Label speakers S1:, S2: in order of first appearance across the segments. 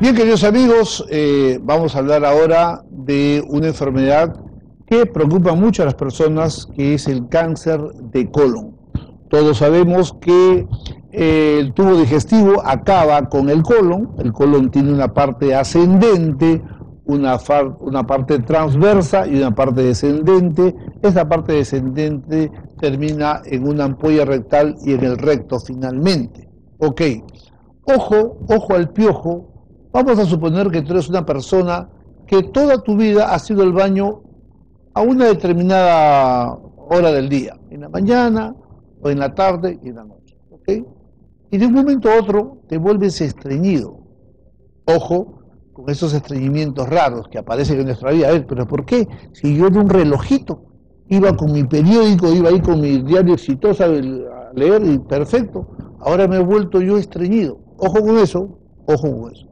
S1: Bien, queridos amigos, eh, vamos a hablar ahora de una enfermedad que preocupa mucho a las personas, que es el cáncer de colon. Todos sabemos que eh, el tubo digestivo acaba con el colon, el colon tiene una parte ascendente, una, una parte transversa y una parte descendente. Esta parte descendente termina en una ampolla rectal y en el recto finalmente. Ok, ojo, ojo al piojo, Vamos a suponer que tú eres una persona que toda tu vida ha sido el baño a una determinada hora del día, en la mañana o en la tarde y en la noche. Y de un momento a otro te vuelves estreñido. Ojo con esos estreñimientos raros que aparecen en nuestra vida. A ver, pero ¿por qué? Si yo de un relojito iba con mi periódico, iba ahí con mi diario exitoso a leer y perfecto, ahora me he vuelto yo estreñido. Ojo con eso, ojo con eso.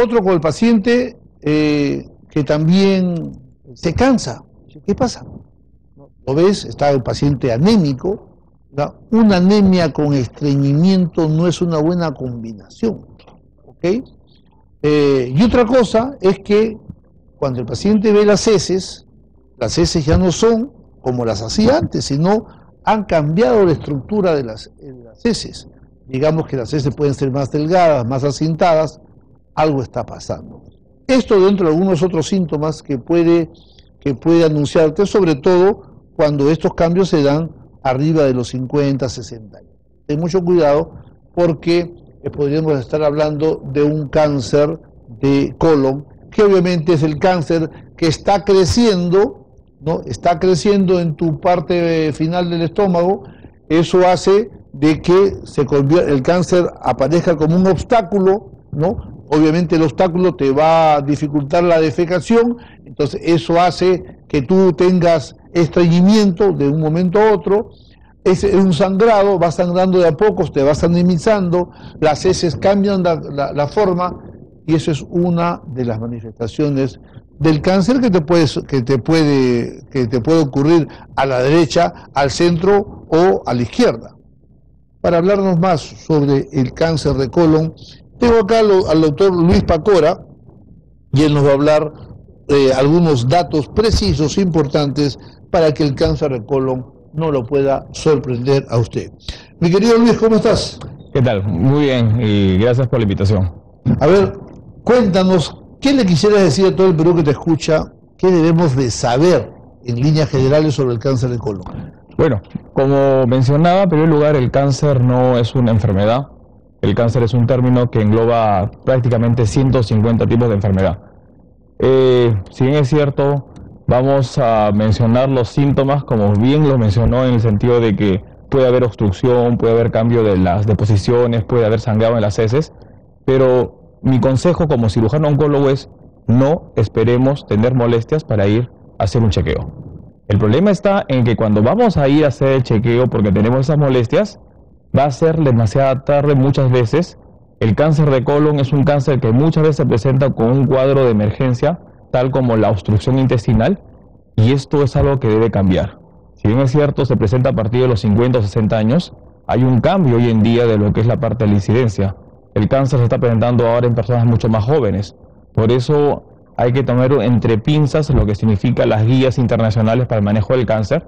S1: Otro con el paciente eh, que también se cansa. ¿Qué pasa? ¿Lo ves? Está el paciente anémico. Una anemia con estreñimiento no es una buena combinación. Eh, y otra cosa es que cuando el paciente ve las heces, las heces ya no son como las hacía antes, sino han cambiado la estructura de las, de las heces. Digamos que las heces pueden ser más delgadas, más asintadas, algo está pasando. Esto dentro de algunos otros síntomas que puede, que puede anunciarte, sobre todo cuando estos cambios se dan arriba de los 50, 60 años. Ten mucho cuidado porque eh, podríamos estar hablando de un cáncer de colon, que obviamente es el cáncer que está creciendo, ¿no? Está creciendo en tu parte final del estómago, eso hace de que se el cáncer aparezca como un obstáculo, ¿no? Obviamente el obstáculo te va a dificultar la defecación, entonces eso hace que tú tengas estreñimiento de un momento a otro, es un sangrado, va sangrando de a pocos, te vas anemizando, las heces cambian la, forma y eso es una de las manifestaciones del cáncer que te, que, te puede, que te puede ocurrir a la derecha, al centro o a la izquierda. Para hablarnos más sobre el cáncer de colon, tengo acá al, doctor Luis Pacora y él nos va a hablar de algunos datos precisos, importantes, para que el cáncer de colon no lo pueda sorprender a usted. Mi querido Luis, ¿cómo estás?
S2: ¿Qué tal? Muy bien y gracias por la invitación.
S1: A ver, cuéntanos, ¿qué le quisieras decir a todo el Perú que te escucha? ¿Qué debemos de saber en líneas generales sobre el cáncer de colon?
S2: Bueno, como mencionaba, en primer lugar, el cáncer no es una enfermedad, el cáncer es un término que engloba prácticamente 150 tipos de enfermedad. Eh, si bien es cierto, vamos a mencionar los síntomas, como bien lo mencionó, en el sentido de que puede haber obstrucción, puede haber cambio de las deposiciones, puede haber sangrado en las heces, pero mi consejo como cirujano oncólogo es no esperemos tener molestias para ir a hacer un chequeo. El problema está en que cuando vamos a ir a hacer el chequeo porque tenemos esas molestias, va a ser demasiado tarde muchas veces. El cáncer de colon es un cáncer que muchas veces se presenta con un cuadro de emergencia, tal como la obstrucción intestinal, y esto es algo que debe cambiar. Si bien es cierto, se presenta a partir de los 50 o 60 años, hay un cambio hoy en día de lo que es la parte de la incidencia. El cáncer se está presentando ahora en personas mucho más jóvenes. Por eso hay que tomar entre pinzas lo que significa las guías internacionales para el manejo del cáncer,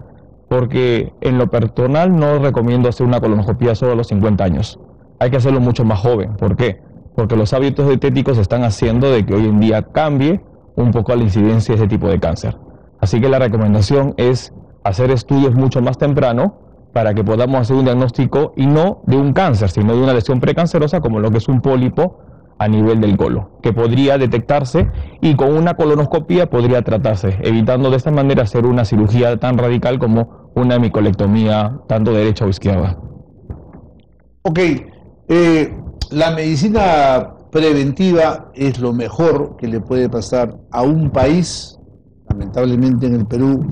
S2: porque en lo personal no recomiendo hacer una colonoscopia solo a los 50 años. Hay que hacerlo mucho más joven. ¿Por qué? Porque los hábitos dietéticos están haciendo de que hoy en día cambie un poco la incidencia de ese tipo de cáncer. Así que la recomendación es hacer estudios mucho más temprano para que podamos hacer un diagnóstico y no de un cáncer, sino de una lesión precancerosa como lo que es un pólipo a nivel del colon, que podría detectarse y con una colonoscopia podría tratarse, evitando de esta manera hacer una cirugía tan radical como una micolectomía, tanto derecha o izquierda.
S1: Ok, eh, la medicina preventiva es lo mejor que le puede pasar a un país. Lamentablemente en el Perú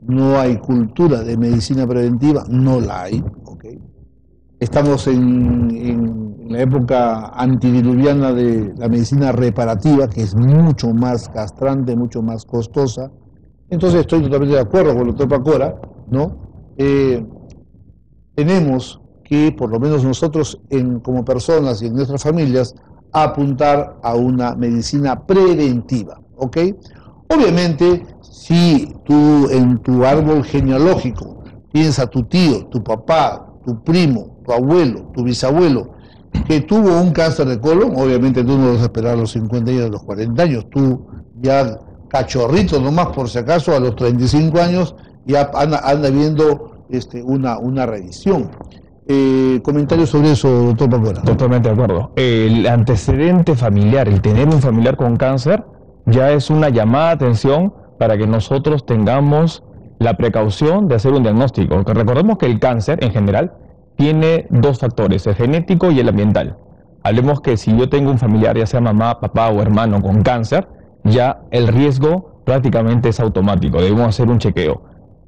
S1: no hay cultura de medicina preventiva, no la hay. Estamos en la época antidiluviana de la medicina reparativa, que es mucho más castrante, mucho más costosa. Entonces estoy totalmente de acuerdo con el doctor Pacora, ¿no? Eh, tenemos que, por lo menos nosotros en, como personas y en nuestras familias, apuntar a una medicina preventiva. ¿Ok? Obviamente, si tú en tu árbol genealógico tienes tu tío, tu papá, tu primo, tu abuelo, tu bisabuelo, que tuvo un cáncer de colon, obviamente tú no vas a esperar a los 50 años, a los 40 años, tú ya cachorrito nomás por si acaso a los 35 años ya anda, viendo este, una, una revisión. Eh, comentarios sobre eso, doctor Pamplona.
S2: Totalmente de acuerdo. El antecedente familiar, el tener un familiar con cáncer, ya es una llamada de atención para que nosotros tengamos la precaución de hacer un diagnóstico. recordemos que el cáncer en general tiene dos factores, el genético y el ambiental. Hablemos que si yo tengo un familiar, ya sea mamá, papá o hermano con cáncer, ya el riesgo prácticamente es automático, debemos hacer un chequeo.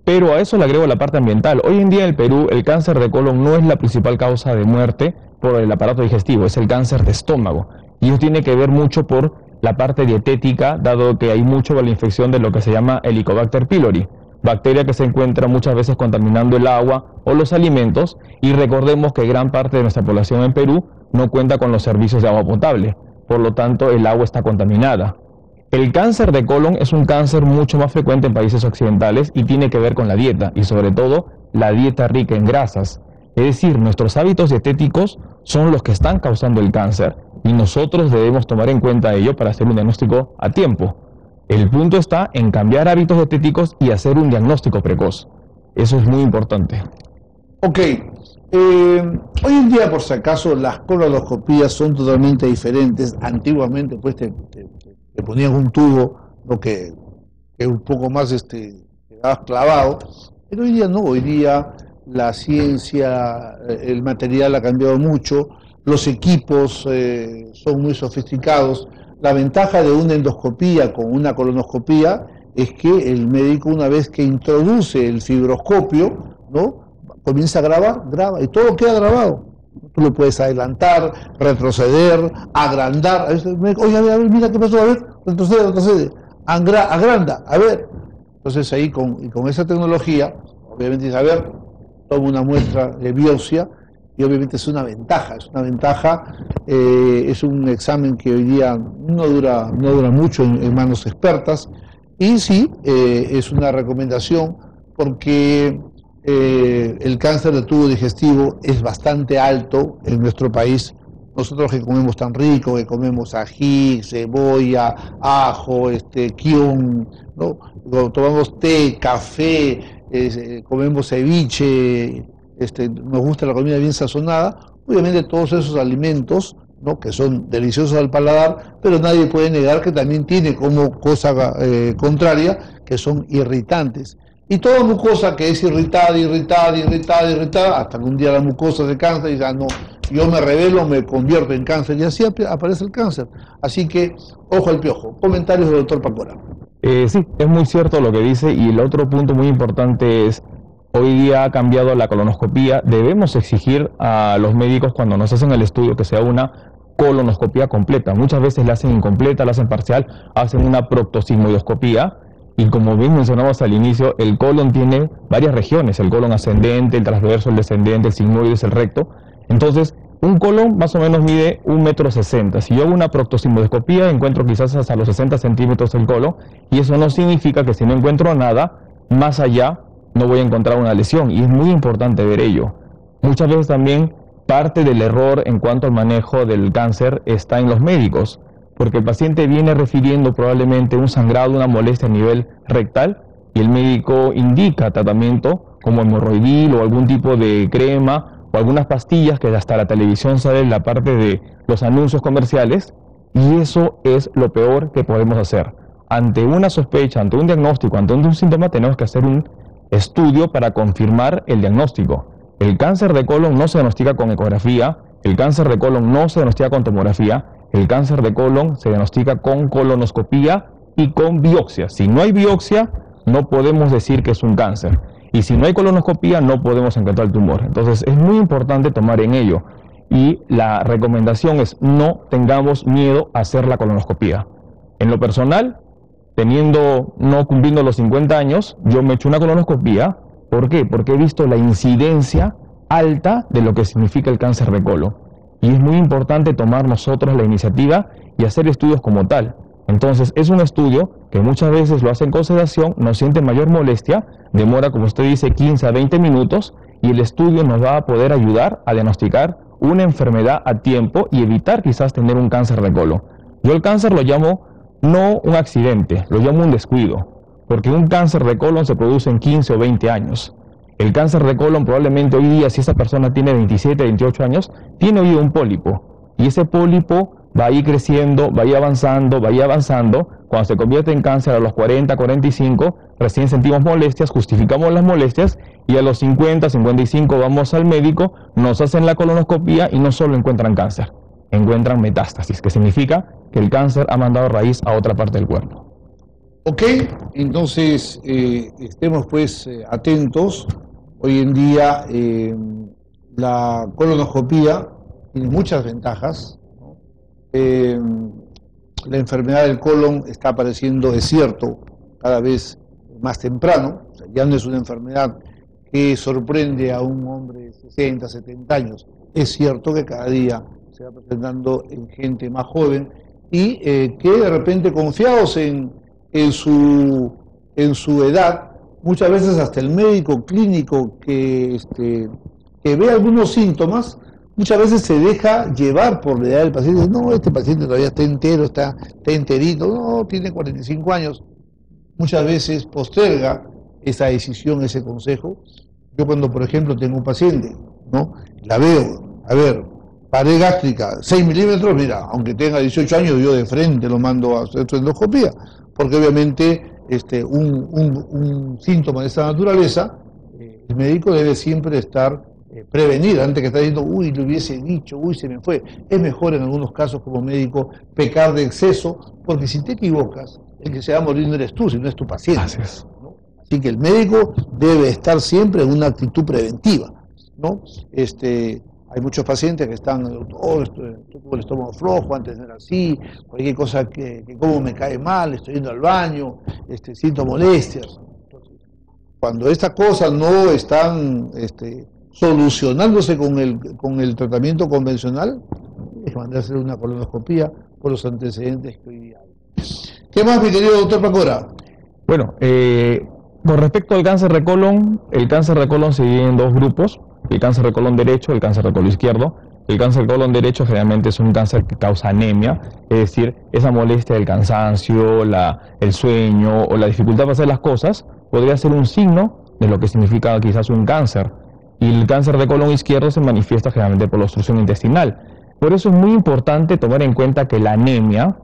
S2: Pero a eso le agrego la parte ambiental. Hoy en día en el Perú el cáncer de colon no es la principal causa de muerte por el aparato digestivo, es el cáncer de estómago. Y eso tiene que ver mucho por la parte dietética, dado que hay mucho de la infección de lo que se llama Helicobacter pylori, bacteria que se encuentra muchas veces contaminando el agua o los alimentos. Y recordemos que gran parte de nuestra población en Perú no cuenta con los servicios de agua potable, por lo tanto el agua está contaminada. El cáncer de colon es un cáncer mucho más frecuente en países occidentales y tiene que ver con la dieta y sobre todo la dieta rica en grasas. Es decir, nuestros hábitos dietéticos son los que están causando el cáncer y nosotros debemos tomar en cuenta ello para hacer un diagnóstico a tiempo. El punto está en cambiar hábitos dietéticos y hacer un diagnóstico precoz. Eso es muy importante.
S1: Ok. Eh, hoy en día, por si acaso, las colonoscopías son totalmente diferentes. Antiguamente, pues, te, le ponían un tubo, lo que, es un poco más este, quedabas clavado, pero hoy día no, hoy día la ciencia, eh, el material ha cambiado mucho, los equipos eh, son muy sofisticados. La ventaja de una endoscopía con una colonoscopía es que el médico una vez que introduce el fibroscopio, ¿no? comienza a grabar, graba y todo queda grabado. Tú lo puedes adelantar, retroceder, agrandar. Oye, a ver, a ver, mira qué pasó, a ver, retrocede, retrocede. agranda, a ver. Entonces ahí con, con esa tecnología, obviamente, a ver, toma una muestra de biopsia y obviamente es una ventaja, es una ventaja, eh, es un examen que hoy día no dura, no dura mucho en, manos expertas y sí, eh, es una recomendación porque eh, el cáncer del tubo digestivo es bastante alto en nuestro país. Nosotros que comemos tan rico, que comemos ají, cebolla, ajo, este, kion, ¿no? tomamos té, café, comemos ceviche, este, nos gusta la comida bien sazonada, obviamente todos esos alimentos ¿no? que son deliciosos al paladar, pero nadie puede negar que también tiene como cosa eh, contraria que son irritantes. Y toda mucosa que es irritada, irritada, irritada, irritada, hasta que un día la mucosa se cansa y ya no, yo me revelo, me convierto en cáncer y así aparece el cáncer. Así que, ojo al piojo. Comentarios del doctor Pacora.
S2: Eh, sí, es muy cierto lo que dice y el otro punto muy importante es, hoy día ha cambiado la colonoscopía, debemos exigir a los médicos cuando nos hacen el estudio que sea una colonoscopía completa. Muchas veces la hacen incompleta, la hacen parcial, hacen una proctosigmoidoscopía y como bien mencionamos al inicio, el colon tiene varias regiones, el colon ascendente, el transverso, el descendente, el sigmoides, el recto. Entonces, un colon más o menos mide un metro sesenta. Si yo hago una proctosimodescopía, encuentro quizás hasta los 60 centímetros el colon, y eso no significa que si no encuentro nada, más allá no voy a encontrar una lesión, y es muy importante ver ello. Muchas veces también parte del error en cuanto al manejo del cáncer está en los médicos porque el paciente viene refiriendo probablemente un sangrado, una molestia a nivel rectal y el médico indica tratamiento como hemorroidil o algún tipo de crema o algunas pastillas que hasta la televisión sale en la parte de los anuncios comerciales y eso es lo peor que podemos hacer. Ante una sospecha, ante un diagnóstico, ante un síntoma tenemos que hacer un estudio para confirmar el diagnóstico. El cáncer de colon no se diagnostica con ecografía, el cáncer de colon no se diagnostica con tomografía, el cáncer de colon se diagnostica con colonoscopía y con biopsia. Si no hay biopsia, no podemos decir que es un cáncer. Y si no hay colonoscopía, no podemos encontrar el tumor. Entonces es muy importante tomar en ello. Y la recomendación es no tengamos miedo a hacer la colonoscopía. En lo personal, teniendo, no cumpliendo los 50 años, yo me he hecho una colonoscopía. ¿Por qué? Porque he visto la incidencia alta de lo que significa el cáncer de colon. y es muy importante tomar nosotros la iniciativa y hacer estudios como tal. Entonces, es un estudio que muchas veces lo hacen con sedación, no siente mayor molestia, demora, como usted dice, 15 a 20 minutos y el estudio nos va a poder ayudar a diagnosticar una enfermedad a tiempo y evitar quizás tener un cáncer de colon. Yo el cáncer lo llamo no un accidente, lo llamo un descuido, porque un cáncer de colon se produce en 15 o 20 años. El cáncer de colon probablemente hoy día, si esa persona tiene 27, 28 años, tiene hoy un pólipo. Y ese pólipo va a ir creciendo, va a ir avanzando, va a ir avanzando. Cuando se convierte en cáncer a los 40, 45, recién sentimos molestias, justificamos las molestias y a los 50, 55 vamos al médico, nos hacen la colonoscopía y no solo encuentran cáncer, encuentran metástasis, que significa que el cáncer ha mandado raíz a otra parte del cuerpo.
S1: Ok, entonces eh, estemos pues eh, atentos. Hoy en día eh, la colonoscopía tiene muchas ventajas. la enfermedad del colon está apareciendo, es cierto, cada vez más temprano. ya no es una enfermedad que sorprende a un hombre de 60, 70 años. Es cierto que cada día se va presentando en gente más joven y que de repente confiados en en su, en su edad, muchas veces hasta el médico clínico que, este, que ve algunos síntomas, muchas veces se deja llevar por la edad del paciente. No, este paciente todavía está entero, está, está enterito, no, tiene 45 años. Muchas veces posterga esa decisión, ese consejo. Yo cuando, por ejemplo, tengo un paciente, ¿no? La veo, a ver, pared gástrica, 6 milímetros, mira, aunque tenga 18 años, yo de frente lo mando a hacer su endoscopía porque obviamente este, un, síntoma de esta naturaleza, el médico debe siempre estar eh, prevenido, antes que estar diciendo, uy, le hubiese dicho, uy, se me fue. Es mejor en algunos casos como médico pecar de exceso, porque si te equivocas, el que se va a morir no eres tú, sino es tu paciente. Así, Así que el médico debe estar siempre en una actitud preventiva. ¿no? Este, hay muchos pacientes que están, oh, tuvo el estómago flojo, antes era así, cualquier cosa que, como me cae mal, estoy yendo al baño, este, siento molestias. cuando estas cosas no están este, solucionándose con el, con el tratamiento convencional, es mandar a hacer una colonoscopía por los antecedentes que hoy día hay. ¿Qué más, mi querido doctor Pacora?
S2: Bueno, eh, con respecto al cáncer de colon, el cáncer de colon se divide en dos grupos el cáncer de colon derecho, el cáncer de colon izquierdo. El cáncer de colon derecho generalmente es un cáncer que causa anemia, es decir, esa molestia del cansancio, la, el sueño o la dificultad para hacer las cosas podría ser un signo de lo que significa quizás un cáncer. Y el cáncer de colon izquierdo se manifiesta generalmente por la obstrucción intestinal. Por eso es muy importante tomar en cuenta que la anemia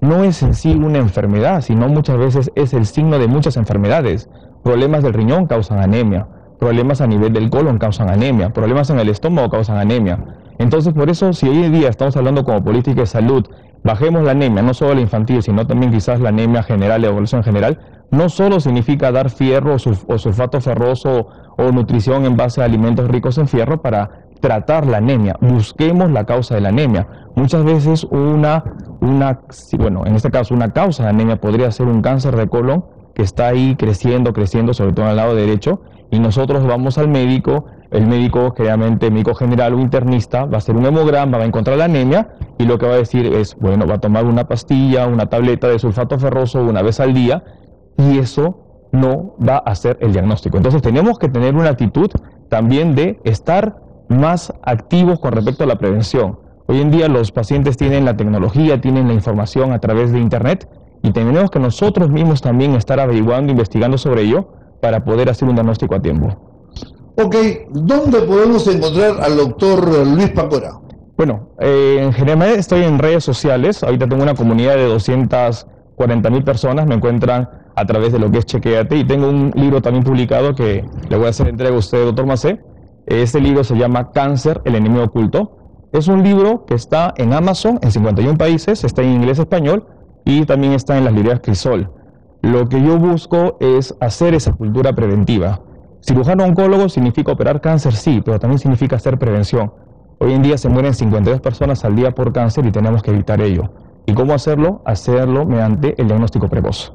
S2: no es en sí una enfermedad, sino muchas veces es el signo de muchas enfermedades. Problemas del riñón causan anemia, problemas a nivel del colon causan anemia, problemas en el estómago causan anemia. Entonces, por eso, si hoy en día estamos hablando como política de salud, bajemos la anemia, no solo la infantil, sino también quizás la anemia general, la evolución general, no solo significa dar fierro o, sulfato ferroso o nutrición en base a alimentos ricos en fierro para tratar la anemia, busquemos la causa de la anemia. Muchas veces una, una, bueno, en este caso una causa de anemia podría ser un cáncer de colon que está ahí creciendo, creciendo, sobre todo el lado derecho, y nosotros vamos al médico, el médico, generalmente médico general o internista, va a hacer un hemograma, va a encontrar la anemia y lo que va a decir es, bueno, va a tomar una pastilla, una tableta de sulfato ferroso una vez al día y eso no va a ser el diagnóstico. Entonces tenemos que tener una actitud también de estar más activos con respecto a la prevención. Hoy en día los pacientes tienen la tecnología, tienen la información a través de Internet y tenemos que nosotros mismos también estar averiguando, investigando sobre ello para poder hacer un diagnóstico a tiempo.
S1: Ok, ¿dónde podemos encontrar al doctor Luis Pacora?
S2: Bueno, eh, en general estoy en redes sociales, ahorita tengo una comunidad de 240 mil personas, me encuentran a través de lo que es Chequeate y tengo un libro también publicado que le voy a hacer entrega a usted, doctor Macé. Este libro se llama Cáncer, el enemigo oculto. Es un libro que está en Amazon en 51 países, está en inglés español y también está en las librerías Crisol. Lo que yo busco es hacer esa cultura preventiva. Cirujano oncólogo significa operar cáncer, sí, pero también significa hacer prevención. Hoy en día se mueren 52 personas al día por cáncer y tenemos que evitar ello. ¿Y cómo hacerlo? Hacerlo mediante el diagnóstico precoz.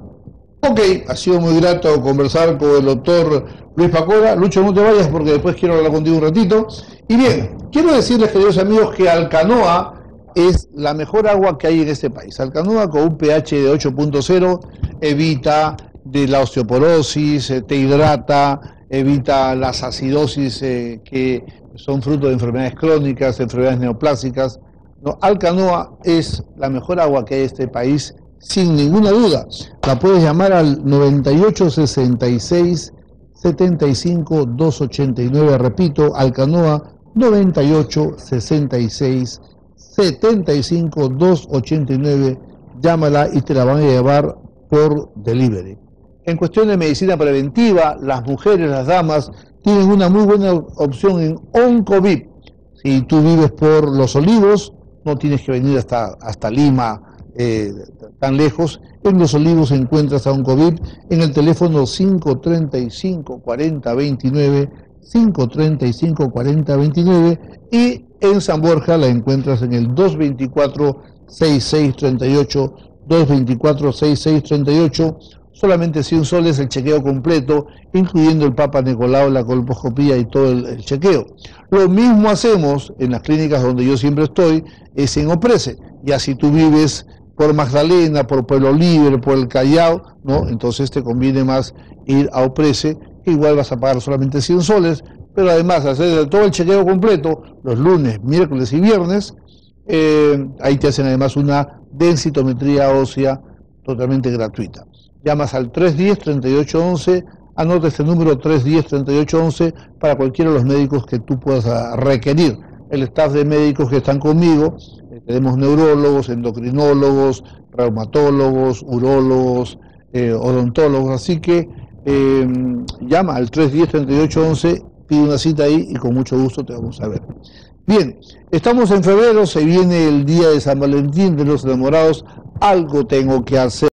S1: Ok, ha sido muy grato conversar con el doctor Luis Pacora. Lucho, no te vayas porque después quiero hablar contigo un ratito. Y bien, quiero decirles, queridos amigos, que Alcanoa es la mejor agua que hay en este país. Alcanoa con un pH de 8.0 evita de la osteoporosis, eh, te hidrata, evita las acidosis eh, que son fruto de enfermedades crónicas, enfermedades neoplásicas. No, Alcanoa es la mejor agua que hay en este país, sin ninguna duda. La puedes llamar al 9866 75 289, repito, Alcanoa 98 66 75 289, llámala y te la van a llevar por delivery. En cuestión de medicina preventiva, las mujeres, las damas, tienen una muy buena opción en Oncovip. Si tú vives por Los Olivos, no tienes que venir hasta, hasta Lima, eh, tan lejos. En Los Olivos encuentras a Oncovip en el teléfono 535 40 29, 535 40 29 y en San Borja la encuentras en el 224 6638, 224 6638 solamente 100 soles el chequeo completo, incluyendo el Papa Nicolau, la colposcopía y todo el, chequeo. Lo mismo hacemos en las clínicas donde yo siempre estoy, es en Oprese. Ya si tú vives por Magdalena, por Pueblo Libre, por el Callao, ¿no? Entonces te conviene más ir a Oprese, que igual vas a pagar solamente 100 soles, pero además hacer todo el chequeo completo los lunes, miércoles y viernes, eh, ahí te hacen además una densitometría ósea totalmente gratuita llamas al 310-3811, anota este número 310-3811 para cualquiera de los médicos que tú puedas ah, requerir. El staff de médicos que están conmigo, tenemos neurólogos, endocrinólogos, reumatólogos, urólogos, eh, odontólogos, así que em, llama al 310-3811, pide una cita ahí y con mucho gusto te vamos a ver. Bien, estamos en febrero, se viene el día de San Valentín de los enamorados, algo tengo que hacer.